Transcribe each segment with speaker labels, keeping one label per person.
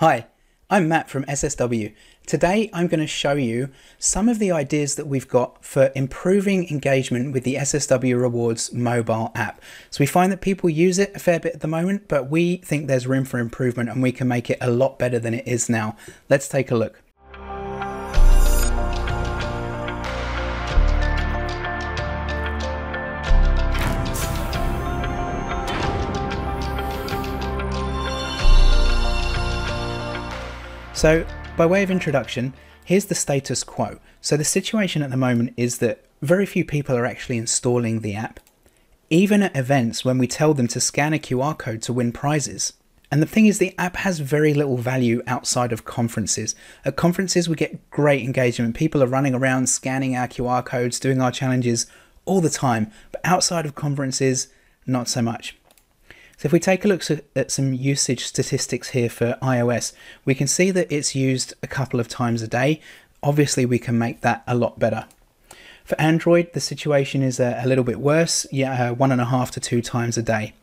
Speaker 1: Hi, I'm Matt from SSW. Today I'm going to show you some of the ideas that we've got for improving engagement with the SSW Rewards mobile app. So we find that people use it a fair bit at the moment, but we think there's room for improvement and we can make it a lot better than it is now. Let's take a look. So, by way of introduction, here's the status quo. So, the situation at the moment is that very few people are actually installing the app, even at events when we tell them to scan a QR code to win prizes. And the thing is, the app has very little value outside of conferences. At conferences, we get great engagement. People are running around scanning our QR codes, doing our challenges all the time. But outside of conferences, not so much. So if we take a look at some usage statistics here for iOS, we can see that it's used a couple of times a day. Obviously, we can make that a lot better. For Android, the situation is a, a little bit worse, yeah, uh, one and a half to two times a day.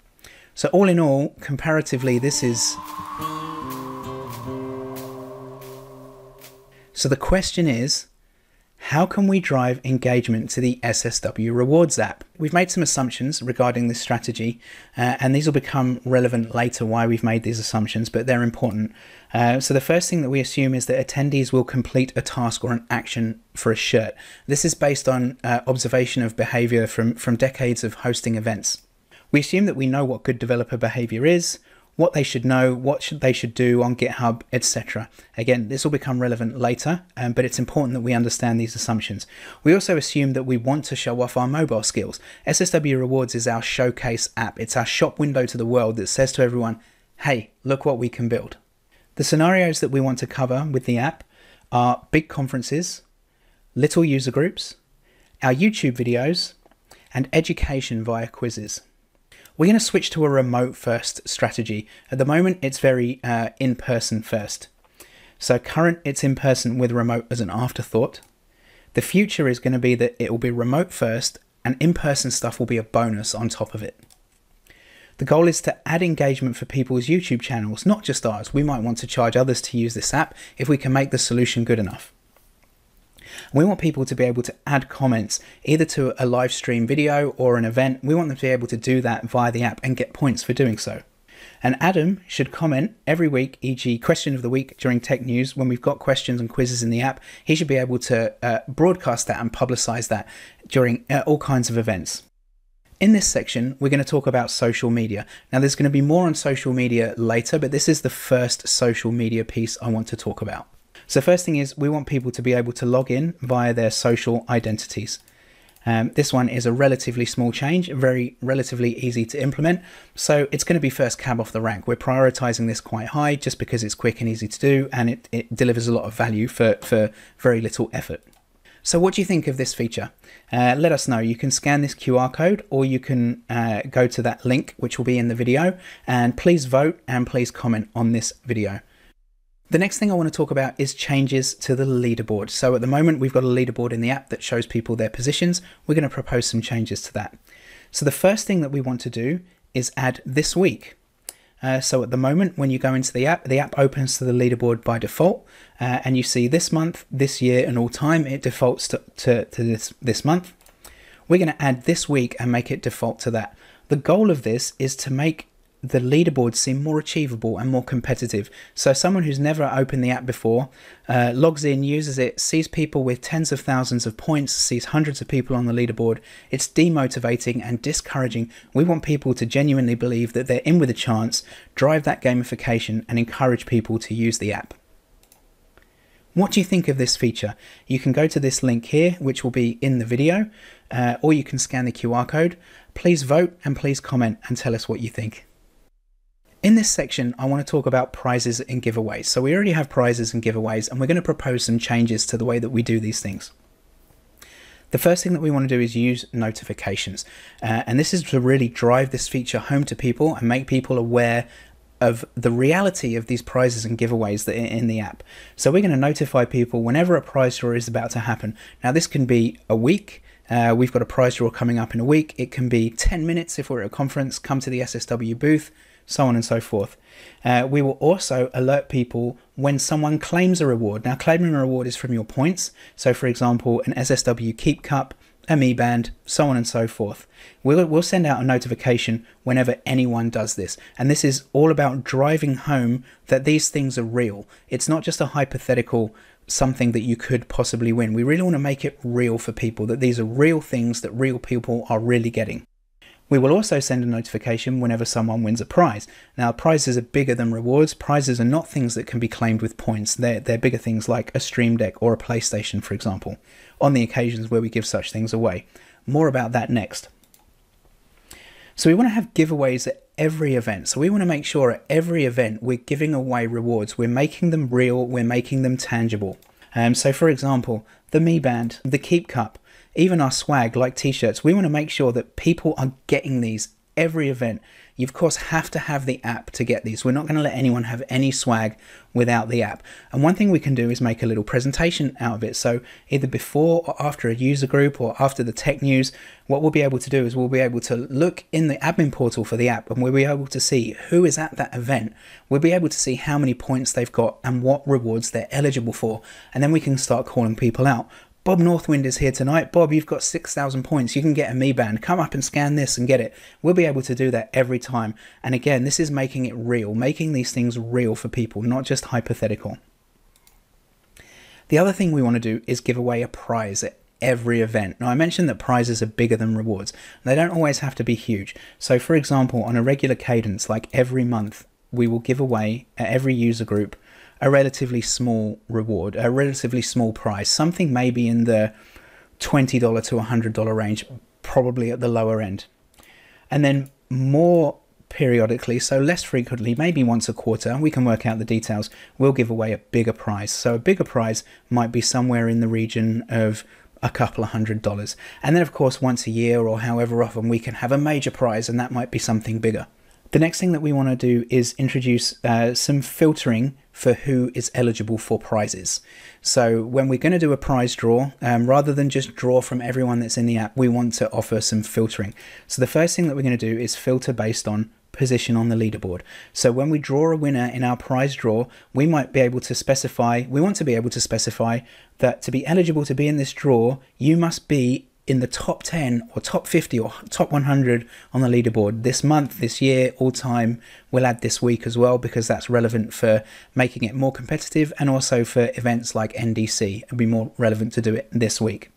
Speaker 1: So all in all, comparatively, this is... So the question is, how can we drive engagement to the SSW Rewards app? We've made some assumptions regarding this strategy, uh, and these will become relevant later why we've made these assumptions, but they're important. Uh, so, the first thing that we assume is that attendees will complete a task or an action for a shirt. This is based on uh, observation of behavior from, from decades of hosting events. We assume that we know what good developer behavior is, what they should know, what should they should do on GitHub, etc. Again, this will become relevant later, um, but it's important that we understand these assumptions. We also assume that we want to show off our mobile skills. SSW Rewards is our showcase app. It's our shop window to the world that says to everyone, hey, look what we can build. The scenarios that we want to cover with the app are big conferences, little user groups, our YouTube videos, and education via quizzes. We're going to switch to a remote first strategy. At the moment, it's very uh, in person first. So, current, it's in person with remote as an afterthought. The future is going to be that it will be remote first and in person stuff will be a bonus on top of it. The goal is to add engagement for people's YouTube channels, not just ours. We might want to charge others to use this app if we can make the solution good enough. We want people to be able to add comments either to a live stream video or an event. We want them to be able to do that via the app and get points for doing so. And Adam should comment every week, e.g., question of the week during tech news. When we've got questions and quizzes in the app, he should be able to uh, broadcast that and publicize that during uh, all kinds of events. In this section, we're going to talk about social media. Now, there's going to be more on social media later, but this is the first social media piece I want to talk about. So first thing is we want people to be able to log in via their social identities. Um, this one is a relatively small change, very relatively easy to implement. So it's going to be first cab off the rank. We're prioritizing this quite high just because it's quick and easy to do and it, it delivers a lot of value for, for very little effort. So what do you think of this feature? Uh, let us know. You can scan this QR code or you can uh, go to that link which will be in the video and please vote and please comment on this video. The next thing I want to talk about is changes to the leaderboard. So at the moment, we've got a leaderboard in the app that shows people their positions. We're going to propose some changes to that. So the first thing that we want to do is add this week. Uh, so at the moment, when you go into the app, the app opens to the leaderboard by default, uh, and you see this month, this year, and all time, it defaults to, to, to this, this month. We're going to add this week and make it default to that. The goal of this is to make the leaderboards seem more achievable and more competitive. So someone who's never opened the app before uh, logs in, uses it, sees people with tens of thousands of points, sees hundreds of people on the leaderboard. It's demotivating and discouraging. We want people to genuinely believe that they're in with a chance, drive that gamification, and encourage people to use the app. What do you think of this feature? You can go to this link here, which will be in the video, uh, or you can scan the QR code. Please vote and please comment and tell us what you think. In this section, I want to talk about prizes and giveaways. So we already have prizes and giveaways, and we're going to propose some changes to the way that we do these things. The first thing that we want to do is use notifications. Uh, and this is to really drive this feature home to people and make people aware of the reality of these prizes and giveaways that are in the app. So we're going to notify people whenever a prize draw is about to happen. Now this can be a week, uh, we've got a prize draw coming up in a week. It can be 10 minutes if we're at a conference, come to the SSW booth, so on and so forth. Uh, we will also alert people when someone claims a reward. Now, claiming a reward is from your points. So, for example, an SSW Keep Cup, a Mi Band, so on and so forth. We'll, we'll send out a notification whenever anyone does this. And this is all about driving home that these things are real. It's not just a hypothetical something that you could possibly win. We really want to make it real for people that these are real things that real people are really getting. We will also send a notification whenever someone wins a prize. Now, prizes are bigger than rewards. Prizes are not things that can be claimed with points. They're, they're bigger things like a Stream Deck or a PlayStation, for example, on the occasions where we give such things away. More about that next. So we want to have giveaways at every event. So we want to make sure at every event we're giving away rewards. We're making them real. We're making them tangible. Um, so for example, the Mi Band, the Keep Cup, even our swag like t-shirts, we want to make sure that people are getting these every event. You, of course, have to have the app to get these. We're not going to let anyone have any swag without the app. And one thing we can do is make a little presentation out of it. So, either before or after a user group or after the tech news, what we'll be able to do is we'll be able to look in the admin portal for the app and we'll be able to see who is at that event. We'll be able to see how many points they've got and what rewards they're eligible for. And then we can start calling people out. Bob Northwind is here tonight. Bob, you've got 6,000 points. You can get a Mi Band. Come up and scan this and get it. We'll be able to do that every time. And again, this is making it real, making these things real for people, not just hypothetical. The other thing we want to do is give away a prize at every event. Now, I mentioned that prizes are bigger than rewards. They don't always have to be huge. So, for example, on a regular cadence, like every month, we will give away at every user group a relatively small reward, a relatively small prize, something maybe in the $20 to $100 range, probably at the lower end. And then more periodically, so less frequently, maybe once a quarter, we can work out the details, we'll give away a bigger prize. So a bigger prize might be somewhere in the region of a couple of hundred dollars. And then, of course, once a year or however often, we can have a major prize, and that might be something bigger. The next thing that we want to do is introduce uh, some filtering for who is eligible for prizes. So when we're going to do a prize draw, um, rather than just draw from everyone that's in the app, we want to offer some filtering. So the first thing that we're going to do is filter based on position on the leaderboard. So when we draw a winner in our prize draw, we might be able to specify, we want to be able to specify that to be eligible to be in this draw, you must be in the top 10 or top 50 or top 100 on the leaderboard this month, this year, all time. We'll add this week as well because that's relevant for making it more competitive and also for events like NDC. It'll be more relevant to do it this week.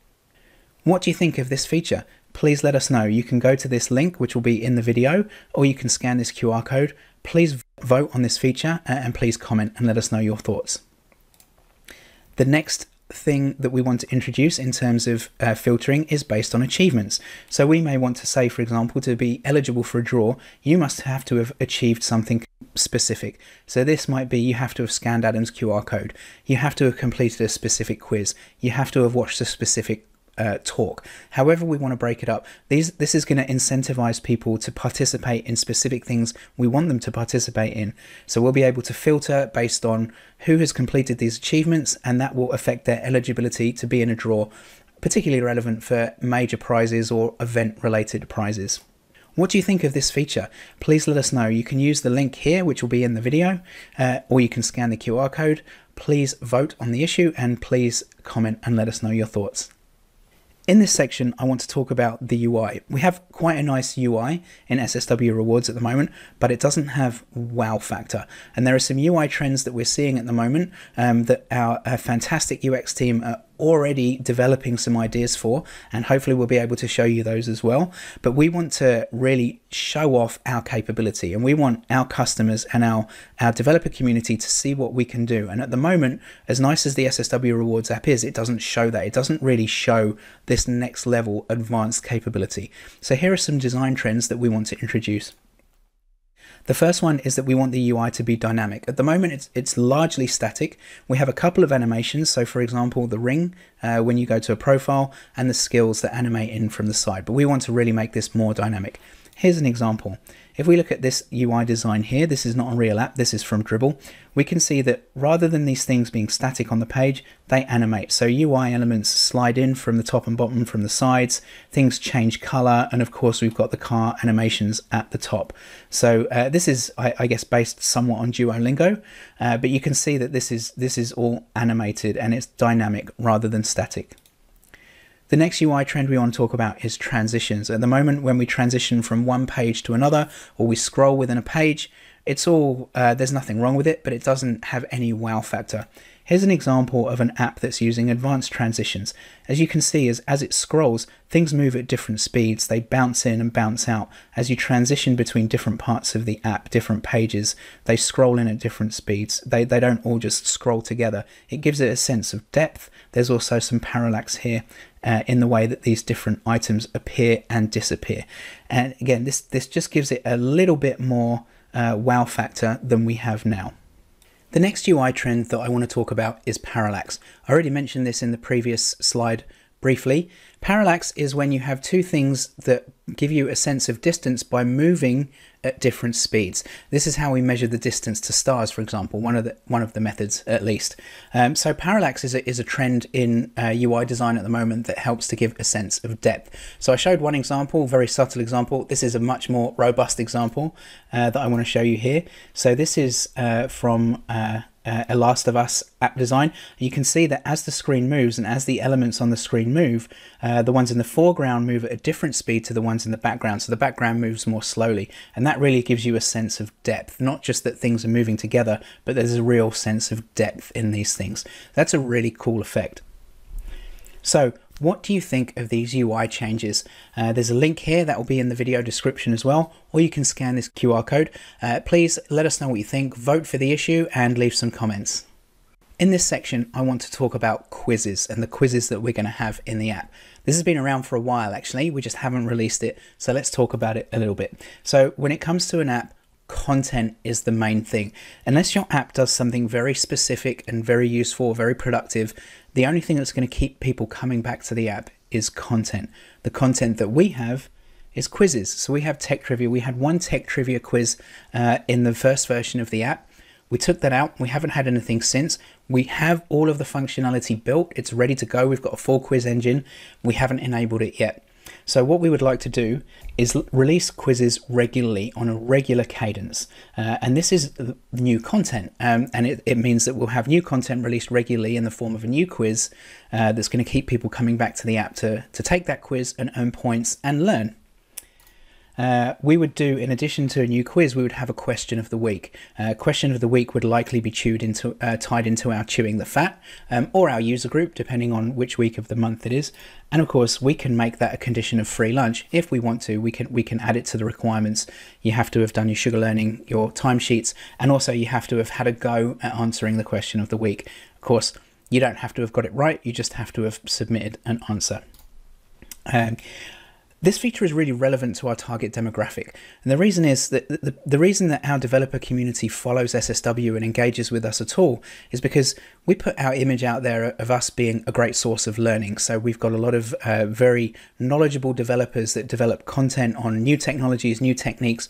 Speaker 1: What do you think of this feature? Please let us know. You can go to this link, which will be in the video, or you can scan this QR code. Please vote on this feature uh, and please comment and let us know your thoughts. The next thing that we want to introduce in terms of uh, filtering is based on achievements. So we may want to say, for example, to be eligible for a draw, you must have to have achieved something specific. So this might be you have to have scanned Adam's QR code, you have to have completed a specific quiz, you have to have watched a specific uh, talk. However, we want to break it up. These this is going to incentivize people to participate in specific things we want them to participate in. So we'll be able to filter based on who has completed these achievements, and that will affect their eligibility to be in a draw, particularly relevant for major prizes or event-related prizes. What do you think of this feature? Please let us know. You can use the link here, which will be in the video, uh, or you can scan the QR code. Please vote on the issue and please comment and let us know your thoughts. In this section, I want to talk about the UI. We have quite a nice UI in SSW Rewards at the moment, but it doesn't have wow factor. And there are some UI trends that we're seeing at the moment um, that our, our fantastic UX team are already developing some ideas for, and hopefully we'll be able to show you those as well. But we want to really show off our capability, and we want our customers and our, our developer community to see what we can do. And at the moment, as nice as the SSW Rewards app is, it doesn't show that. It doesn't really show this next level advanced capability. So here are some design trends that we want to introduce. The first one is that we want the UI to be dynamic. At the moment, it's, it's largely static. We have a couple of animations. So for example, the ring, uh, when you go to a profile, and the skills that animate in from the side. But we want to really make this more dynamic. Here's an example. If we look at this UI design here, this is not a real app, this is from Dribbble, we can see that rather than these things being static on the page, they animate. So UI elements slide in from the top and bottom from the sides, things change color, and of course we've got the car animations at the top. So uh, this is, I, I, guess, based somewhat on Duolingo, uh, but you can see that this is, this is all animated and it's dynamic rather than static. The next UI trend we want to talk about is transitions. At the moment, when we transition from one page to another, or we scroll within a page, it's all, uh, there's nothing wrong with it, but it doesn't have any wow factor. Here's an example of an app that's using advanced transitions. As you can see, as, as it scrolls, things move at different speeds. They bounce in and bounce out. As you transition between different parts of the app, different pages, they scroll in at different speeds. They, they don't all just scroll together. It gives it a sense of depth. There's also some parallax here uh, in the way that these different items appear and disappear. And again, this, this just gives it a little bit more uh, wow factor than we have now. The next UI trend that I want to talk about is parallax. I already mentioned this in the previous slide briefly. Parallax is when you have two things that give you a sense of distance by moving at different speeds. This is how we measure the distance to stars, for example, one of the one of the methods at least. Um, so parallax is a, is a trend in uh, UI design at the moment that helps to give a sense of depth. So I showed one example, very subtle example. This is a much more robust example uh, that I want to show you here. So this is uh, from uh, a Last of Us app design, you can see that as the screen moves and as the elements on the screen move, uh, the ones in the foreground move at a different speed to the ones in the background. So the background moves more slowly. And that really gives you a sense of depth, not just that things are moving together, but there's a real sense of depth in these things. That's a really cool effect. So what do you think of these UI changes? Uh, there's a link here that will be in the video description as well, or you can scan this QR code. Uh, please let us know what you think, vote for the issue, and leave some comments. In this section, I want to talk about quizzes and the quizzes that we're going to have in the app. This has been around for a while actually, we just haven't released it, so let's talk about it a little bit. So when it comes to an app, content is the main thing. Unless your app does something very specific and very useful, very productive, the only thing that's going to keep people coming back to the app is content. The content that we have is quizzes. So we have tech trivia. We had one tech trivia quiz uh, in the first version of the app. We took that out. We haven't had anything since. We have all of the functionality built. It's ready to go. We've got a full quiz engine. We haven't enabled it yet. So what we would like to do is release quizzes regularly on a regular cadence. Uh, and this is new content. Um, and it, it, means that we'll have new content released regularly in the form of a new quiz uh, that's going to keep people coming back to the app to, to take that quiz and earn points and learn. Uh, we would do, in addition to a new quiz, we would have a question of the week. Uh, question of the week would likely be chewed into, uh, tied into our chewing the fat um, or our user group, depending on which week of the month it is. And of course, we can make that a condition of free lunch if we want to. We can we can add it to the requirements. You have to have done your SugarLearning, your timesheets, and also you have to have had a go at answering the question of the week. Of course, you don't have to have got it right. You just have to have submitted an answer. Um, this feature is really relevant to our target demographic. And the reason is that the, the reason that our developer community follows SSW and engages with us at all is because we put our image out there of us being a great source of learning. So we've got a lot of uh, very knowledgeable developers that develop content on new technologies, new techniques,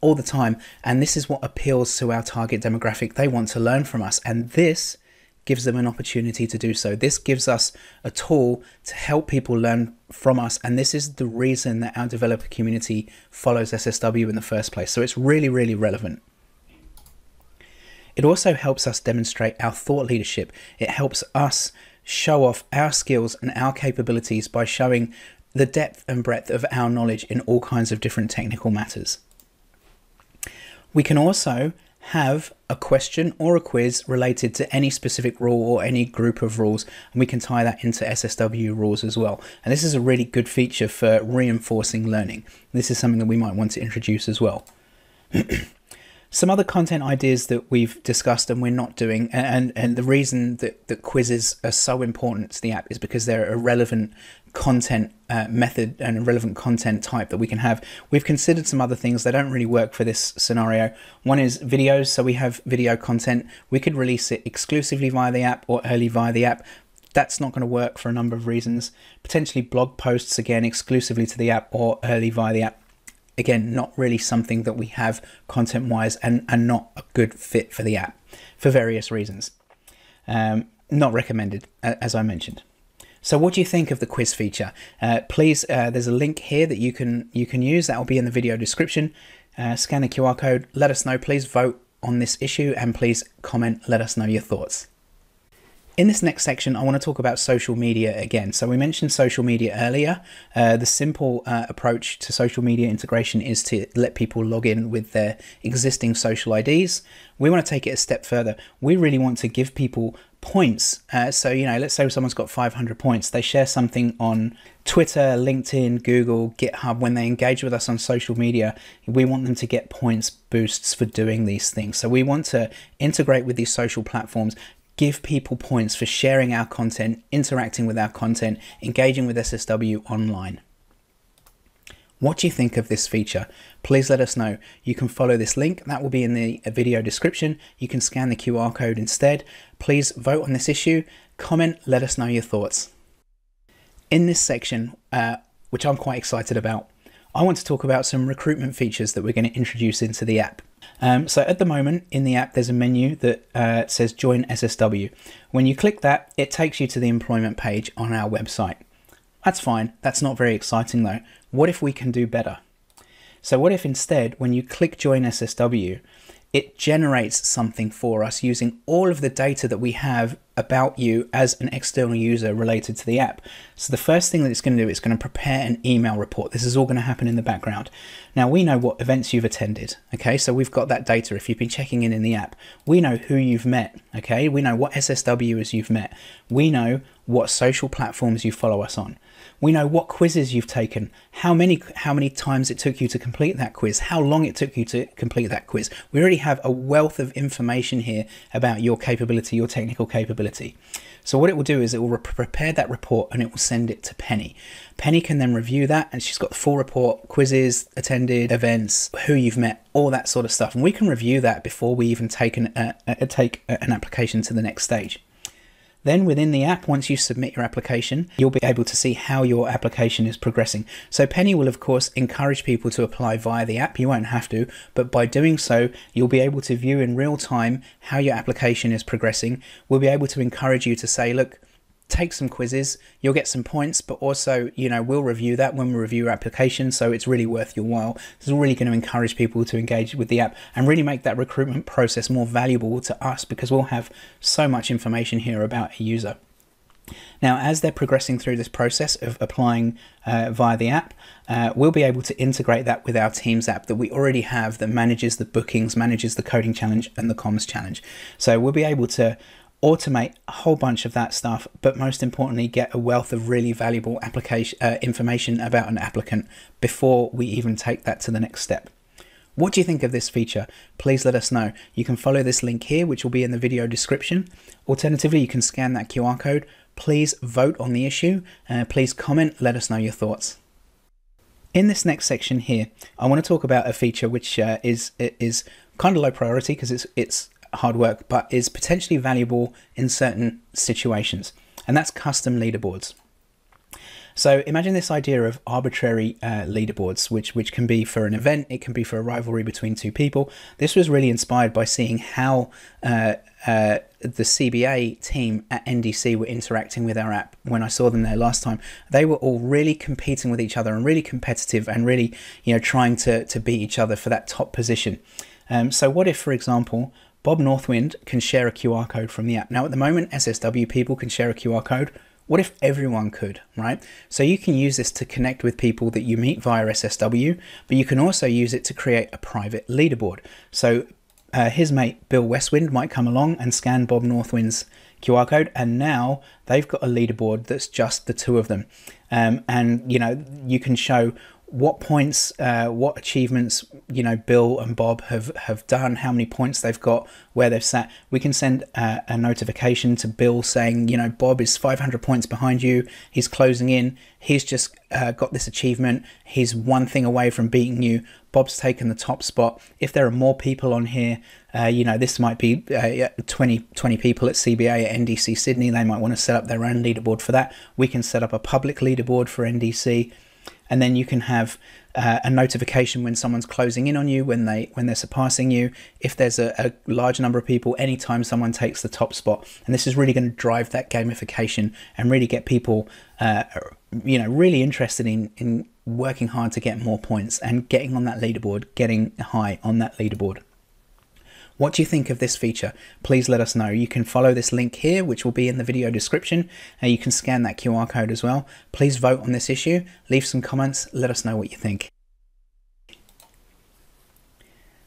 Speaker 1: all the time. And this is what appeals to our target demographic. They want to learn from us. And this gives them an opportunity to do so. This gives us a tool to help people learn from us. And this is the reason that our developer community follows SSW in the first place. So it's really, really relevant. It also helps us demonstrate our thought leadership. It helps us show off our skills and our capabilities by showing the depth and breadth of our knowledge in all kinds of different technical matters. We can also have a question or a quiz related to any specific rule or any group of rules and we can tie that into SSW rules as well. And this is a really good feature for reinforcing learning. This is something that we might want to introduce as well some other content ideas that we've discussed and we're not doing and and the reason that, that quizzes are so important to the app is because they're a relevant content uh, method and a relevant content type that we can have. We've considered some other things that don't really work for this scenario. One is videos, so we have video content. We could release it exclusively via the app or early via the app. That's not going to work for a number of reasons. Potentially blog posts, again, exclusively to the app or early via the app. Again, not really something that we have content wise and, and not a good fit for the app for various reasons. Um, not recommended, as I mentioned. So, what do you think of the quiz feature? Uh, please, uh, there's a link here that you can you can use. That will be in the video description. Uh, scan the QR code. Let us know. Please vote on this issue and please comment. Let us know your thoughts. In this next section, I want to talk about social media again. So we mentioned social media earlier. Uh, the simple uh, approach to social media integration is to let people log in with their existing social IDs. We want to take it a step further. We really want to give people points. Uh, so, you know, let's say someone's got 500 points. They share something on Twitter, LinkedIn, Google, GitHub. When they engage with us on social media, we want them to get points boosts for doing these things. So we want to integrate with these social platforms, give people points for sharing our content, interacting with our content, engaging with SSW online. What do you think of this feature? Please let us know. You can follow this link, that will be in the video description. You can scan the QR code instead. Please vote on this issue, comment, let us know your thoughts. In this section, uh, which I'm quite excited about, I want to talk about some recruitment features that we're going to introduce into the app. Um, so at the moment in the app, there's a menu that uh, says Join SSW. When you click that, it takes you to the employment page on our website. That's fine. That's not very exciting though. What if we can do better? So what if instead, when you click Join SSW, it generates something for us using all of the data that we have about you as an external user related to the app. So the first thing that it's going to do is going to prepare an email report. This is all going to happen in the background. Now we know what events you've attended. Okay, so we've got that data. If you've been checking in in the app, we know who you've met. Okay, we know what SSWs you've met. We know what social platforms you follow us on. We know what quizzes you've taken, how many how many times it took you to complete that quiz, how long it took you to complete that quiz. We already have a wealth of information here about your capability, your technical capability. So what it will do is it will prepare that report and it will send it to Penny. Penny can then review that and she's got the full report, quizzes, attended events, who you've met, all that sort of stuff. And we can review that before we even take an, uh, uh, take an application to the next stage. Then within the app, once you submit your application, you'll be able to see how your application is progressing. So Penny will of course encourage people to apply via the app. You won't have to, but by doing so, you'll be able to view in real time how your application is progressing. We'll be able to encourage you to say, look, take some quizzes you'll get some points but also you know we'll review that when we review your application so it's really worth your while this is really going to encourage people to engage with the app and really make that recruitment process more valuable to us because we'll have so much information here about a user now, as they're progressing through this process of applying uh, via the app, uh, we'll be able to integrate that with our Teams app that we already have that manages the bookings, manages the coding challenge, and the comms challenge. So we'll be able to automate a whole bunch of that stuff, but most importantly, get a wealth of really valuable application uh, information about an applicant before we even take that to the next step. What do you think of this feature? Please let us know. You can follow this link here, which will be in the video description. Alternatively, you can scan that QR code. Please vote on the issue. Uh, please comment, let us know your thoughts. In this next section here, I want to talk about a feature which uh, is is kind of low priority because it's it's hard work, but is potentially valuable in certain situations, and that's custom leaderboards. So imagine this idea of arbitrary uh, leaderboards, which which can be for an event, it can be for a rivalry between two people. This was really inspired by seeing how uh, uh, the CBA team at NDC were interacting with our app when I saw them there last time. They were all really competing with each other and really competitive and really, you know, trying to to beat each other for that top position. Um, so what if, for example, Bob Northwind can share a QR code from the app. Now, at the moment, SSW people can share a QR code. What if everyone could, right? So you can use this to connect with people that you meet via SSW, but you can also use it to create a private leaderboard. So uh, his mate Bill Westwind might come along and scan Bob Northwind's QR code, and now they've got a leaderboard that's just the two of them. Um, and you know, you can show what points, uh, what achievements, you know, Bill and Bob have, have done, how many points they've got, where they've sat. We can send uh, a notification to Bill saying, you know, Bob is 500 points behind you. He's closing in. He's just uh, got this achievement. He's one thing away from beating you. Bob's taken the top spot. If there are more people on here, uh, you know, this might be uh, 20, 20 people at CBA at NDC Sydney. They might want to set up their own leaderboard for that. We can set up a public leaderboard for NDC and then you can have uh, a notification when someone's closing in on you, when they when they're surpassing you. If there's a, a large number of people, anytime someone takes the top spot, and this is really going to drive that gamification and really get people, uh, you know, really interested in in working hard to get more points and getting on that leaderboard, getting high on that leaderboard. What do you think of this feature? Please let us know. You can follow this link here, which will be in the video description, and you can scan that QR code as well. Please vote on this issue, leave some comments, let us know what you think.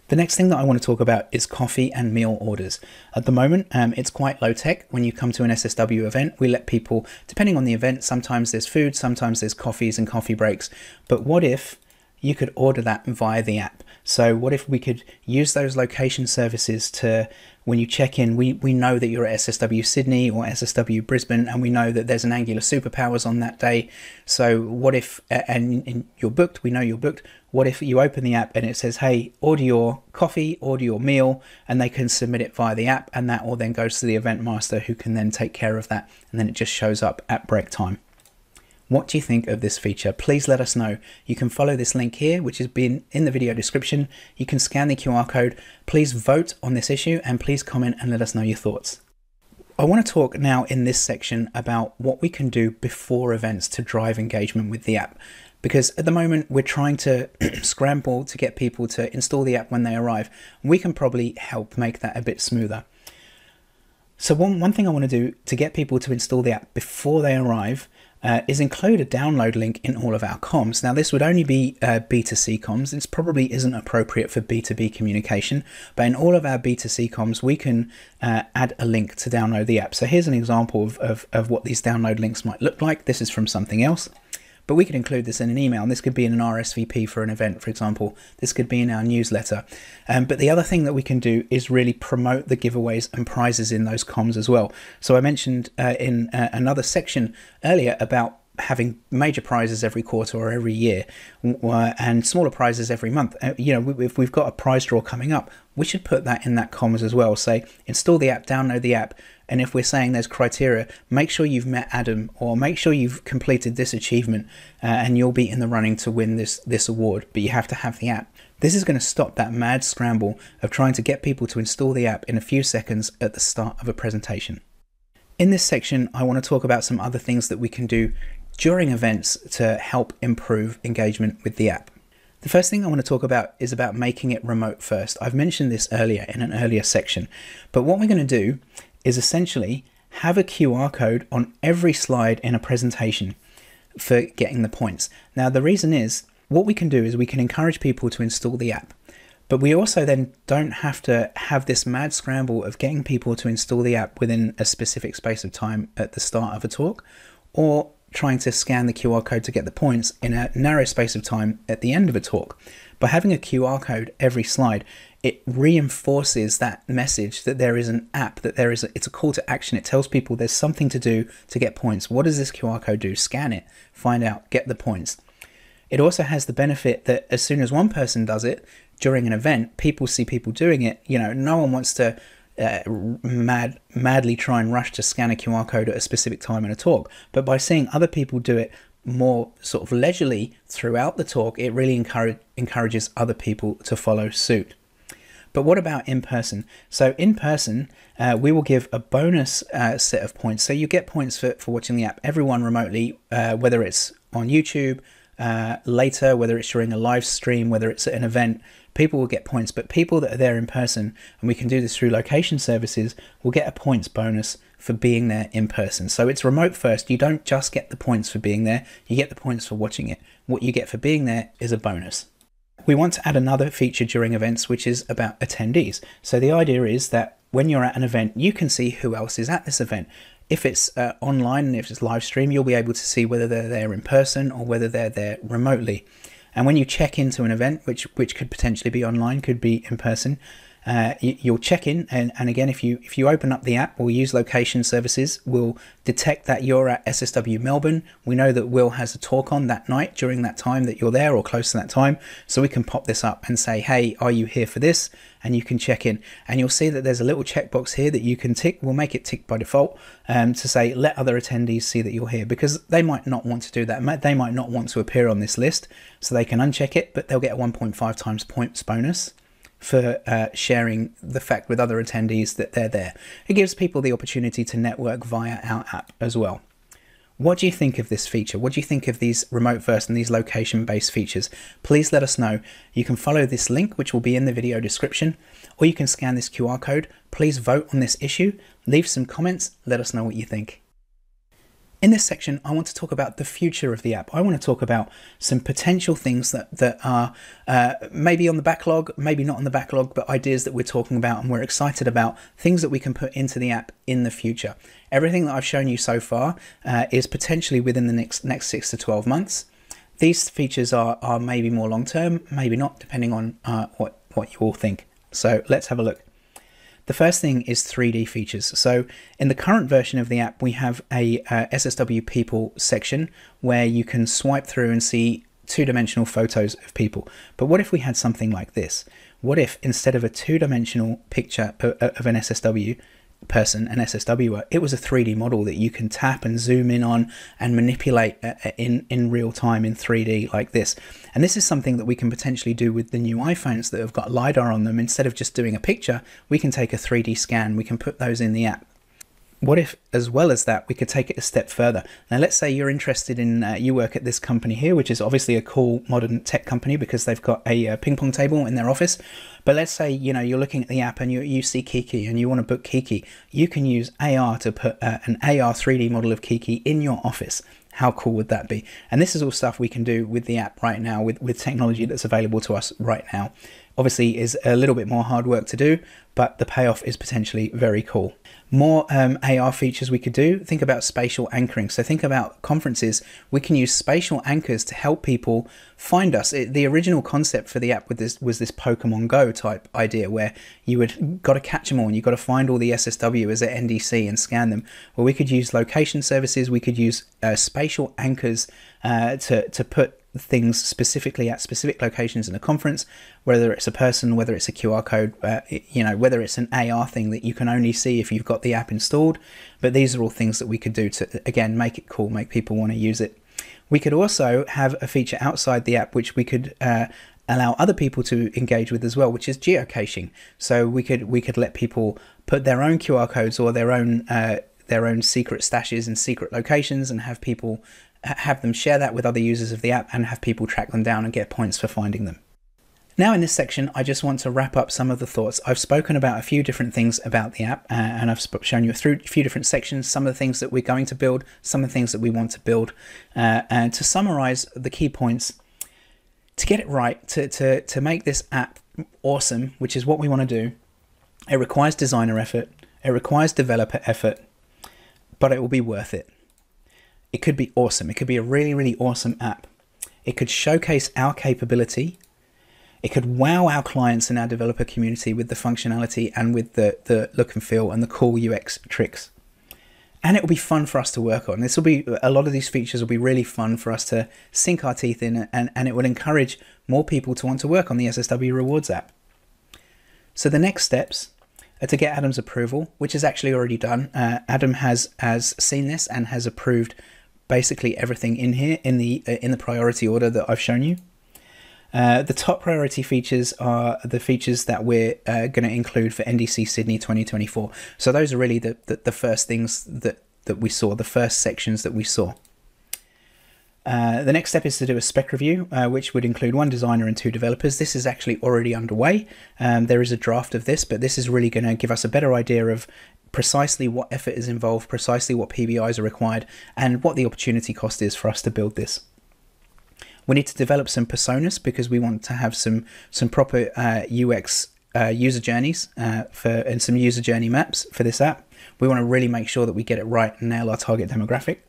Speaker 1: The next thing that I want to talk about is coffee and meal orders. At the moment, um, it's quite low tech. When you come to an SSW event, we let people, depending on the event, sometimes there's food, sometimes there's coffees and coffee breaks. But what if you could order that via the app? So what if we could use those location services to, when you check in, we, we know that you're at SSW Sydney or SSW Brisbane, and we know that there's an Angular Superpowers on that day. So what if, and, and you're booked, we know you're booked, what if you open the app and it says, hey, order your coffee, order your meal, and they can submit it via the app, and that all then goes to the event master who can then take care of that, and then it just shows up at break time. What do you think of this feature? Please let us know. You can follow this link here, which has been in the video description. You can scan the QR code. Please vote on this issue and please comment and let us know your thoughts. I want to talk now in this section about what we can do before events to drive engagement with the app. Because at the moment, we're trying to scramble to get people to install the app when they arrive. We can probably help make that a bit smoother. So one, one thing I want to do to get people to install the app before they arrive uh, is include a download link in all of our comms. Now, this would only be uh, B2C comms. This probably isn't appropriate for B2B communication, but in all of our B2C comms, we can uh, add a link to download the app. So here's an example of, of, of what these download links might look like. This is from something else. But we could include this in an email, and this could be in an RSVP for an event, for example. This could be in our newsletter. Um, but the other thing that we can do is really promote the giveaways and prizes in those comms as well. So I mentioned uh, in uh, another section earlier about having major prizes every quarter or every year and smaller prizes every month. Uh, you know, if we've got a prize draw coming up, we should put that in that comms as well. Say, install the app, download the app, and if we're saying there's criteria, make sure you've met Adam or make sure you've completed this achievement uh, and you'll be in the running to win this, this award, but you have to have the app. This is going to stop that mad scramble of trying to get people to install the app in a few seconds at the start of a presentation. In this section, I want to talk about some other things that we can do during events to help improve engagement with the app. The first thing I want to talk about is about making it remote first. I've mentioned this earlier in an earlier section, but what we're going to do is essentially have a QR code on every slide in a presentation for getting the points. Now, the reason is what we can do is we can encourage people to install the app, but we also then don't have to have this mad scramble of getting people to install the app within a specific space of time at the start of a talk or trying to scan the QR code to get the points in a narrow space of time at the end of a talk. By having a QR code every slide, it reinforces that message that there is an app, that there is a, it's a call to action. It tells people there's something to do to get points. What does this QR code do? Scan it, find out, get the points. It also has the benefit that as soon as one person does it during an event, people see people doing it. You know, no one wants to uh, mad, madly try and rush to scan a QR code at a specific time in a talk. But by seeing other people do it more sort of leisurely throughout the talk, it really encourage, encourages other people to follow suit. But what about in person? So in person, uh, we will give a bonus uh, set of points. So you get points for, for watching the app, everyone remotely, uh, whether it's on YouTube, uh, later, whether it's during a live stream, whether it's at an event, people will get points. But people that are there in person, and we can do this through location services, will get a points bonus for being there in person. So it's remote first. You don't just get the points for being there, you get the points for watching it. What you get for being there is a bonus we want to add another feature during events, which is about attendees. So the idea is that when you're at an event, you can see who else is at this event. If it's uh, online and if it's live stream, you'll be able to see whether they're there in person or whether they're there remotely. And when you check into an event, which which could potentially be online, could be in person, uh, you, will check in, and, and again, if you if you open up the app, we'll use location services. We'll detect that you're at SSW Melbourne. We know that Will has a talk on that night during that time that you're there or close to that time, so we can pop this up and say, "Hey, are you here for this?" And you can check in, and you'll see that there's a little checkbox here that you can tick. We'll make it tick by default um, to say let other attendees see that you're here because they might not want to do that. They might not want to appear on this list, so they can uncheck it, but they'll get a 1.5 times points bonus for uh, sharing the fact with other attendees that they're there. It gives people the opportunity to network via our app as well. What do you think of this feature? What do you think of these remote first and these location based features? Please let us know. You can follow this link, which will be in the video description, or you can scan this QR code. Please vote on this issue, leave some comments, let us know what you think. In this section, I want to talk about the future of the app. I want to talk about some potential things that, that are uh, maybe on the backlog, maybe not on the backlog, but ideas that we're talking about and we're excited about, things that we can put into the app in the future. Everything that I've shown you so far uh, is potentially within the next, next six to 12 months. These features are, are maybe more long term, maybe not, depending on uh, what, what you all think. So let's have a look. The first thing is 3D features. So in the current version of the app, we have a uh, SSW people section where you can swipe through and see two-dimensional photos of people. But what if we had something like this? What if instead of a two-dimensional picture of an SSW, person, an SSW, it was a 3D model that you can tap and zoom in on and manipulate uh, uh, in, in real time in 3D like this. And this is something that we can potentially do with the new iPhones that have got LiDAR on them. Instead of just doing a picture, we can take a 3D scan, we can put those in the app what if as well as that we could take it a step further? Now let's say you're interested in uh, you work at this company here which is obviously a cool modern tech company because they've got a uh, ping pong table in their office. But let's say you know you're looking at the app and you, you see kiki and you want to book kiki. You can use ar to put uh, an ar 3d model of kiki in your office. How cool would that be? And this is all stuff we can do with the app right now with, with technology that's available to us right now obviously is a little bit more hard work to do but the payoff is potentially very cool more um, AR features we could do. Think about spatial anchoring. So think about conferences. We can use spatial anchors to help people find us. It, the original concept for the app with this was this Pokemon Go type idea where you would got to catch them all and you got to find all the SSW as an NDC and scan them. Well, we could use location services. We could use uh, spatial anchors uh, to to put things specifically at specific locations in a conference, whether it's a person, whether it's a QR code, uh, you know, whether it's an AR thing that you can only see if you've got the app installed. But these are all things that we could do to, again, make it cool, make people want to use it. We could also have a feature outside the app which we could uh, allow other people to engage with as well, which is geocaching. So we could we could let people put their own QR codes or their own uh, their own secret stashes and secret locations and have people have them share that with other users of the app and have people track them down and get points for finding them. Now in this section, I just want to wrap up some of the thoughts. I've spoken about a few different things about the app uh, and I've shown you through a few different sections, some of the things that we're going to build, some of the things that we want to build. Uh, and to summarize the key points, to get it right, to, to, to make this app awesome, which is what we want to do, it requires designer effort, it requires developer effort, but it will be worth it. It could be awesome. It could be a really, really awesome app. It could showcase our capability. It could wow our clients and our developer community with the functionality and with the, the look and feel and the cool UX tricks. And it will be fun for us to work on. This will be a lot of these features will be really fun for us to sink our teeth in, and, and it will encourage more people to want to work on the SSW Rewards app. So the next steps are to get Adam's approval, which is actually already done. Uh, Adam has has seen this and has approved basically everything in here in the uh, in the priority order that I've shown you. Uh, the top priority features are the features that we're uh, going to include for NDC Sydney 2024. So those are really the, the, the, first things that, that we saw, the first sections that we saw. Uh, the next step is to do a spec review, uh, which would include one designer and two developers. This is actually already underway. Um, there is a draft of this, but this is really going to give us a better idea of precisely what effort is involved, precisely what PBIs are required, and what the opportunity cost is for us to build this. We need to develop some personas because we want to have some some proper uh, UX uh, user journeys uh, for and some user journey maps for this app. We want to really make sure that we get it right and nail our target demographic.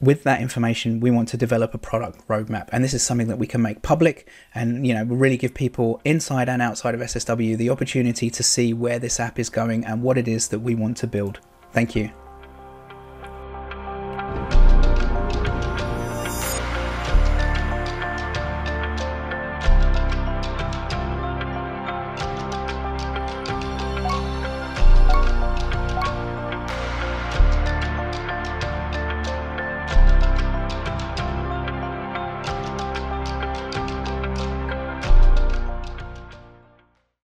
Speaker 1: With that information, we want to develop a product roadmap, and this is something that we can make public, and you know, really give people inside and outside of SSW the opportunity to see where this app is going and what it is that we want to build. Thank you.